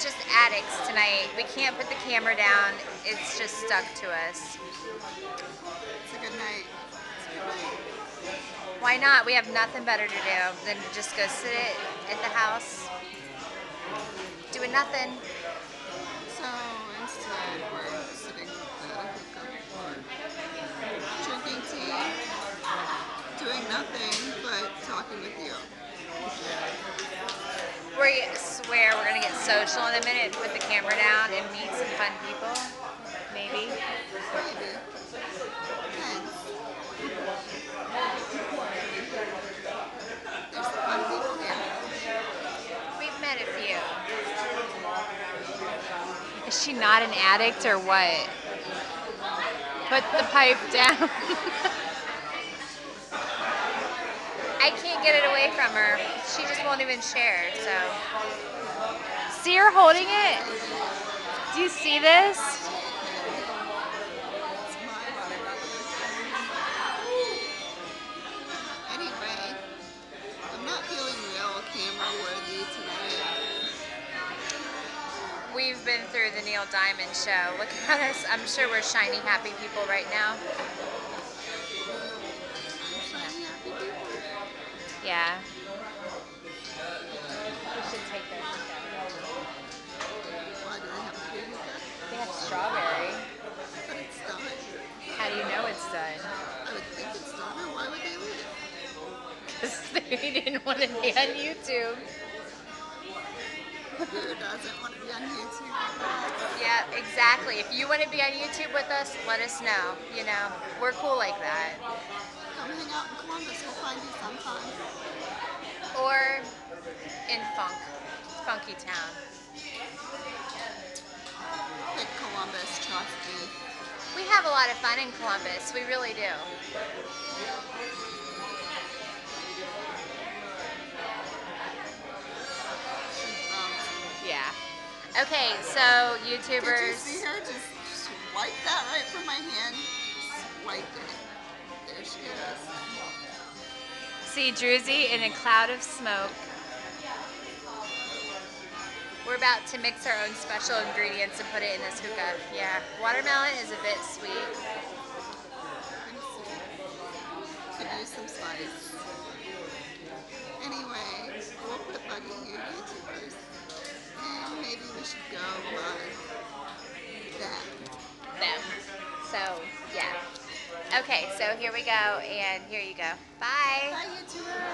just addicts tonight. We can't put the camera down. It's just stuck to us. It's a good night. It's a good night. Why not? We have nothing better to do than just go sit at the house doing nothing. So instead, we're sitting at a hookah, drinking tea, doing nothing but talking with you. We swear we're gonna get social in a minute, put the camera down, and meet some fun people. Maybe. We've met a few. Is she not an addict or what? Put the pipe down. I can't get it away from her. She just won't even share, so. See her holding it? Do you see this? It's my water Anyway, I'm not feeling real camera worthy tonight. We've been through the Neil Diamond show. Look at us. I'm sure we're shiny, happy people right now. Mm, I'm shiny happy people. Yeah. They didn't want to be on YouTube. Who doesn't want to be on YouTube? Yeah, exactly. If you want to be on YouTube with us, let us know. You know, we're cool like that. Come hang out in Columbus. We'll find you sometime. Or in Funk, Funky Town. Pick Columbus, trust me. We have a lot of fun in Columbus. We really do. Okay, so did you YouTubers. see her just that right from my hand? It. There she is. See Druzy in a cloud of smoke. We're about to mix our own special ingredients and put it in this hookah. Yeah, watermelon is a bit sweet. Sweet. Could use some spice. just go that. Them. So, yeah. Okay, so here we go, and here you go. Bye. Bye, YouTubers.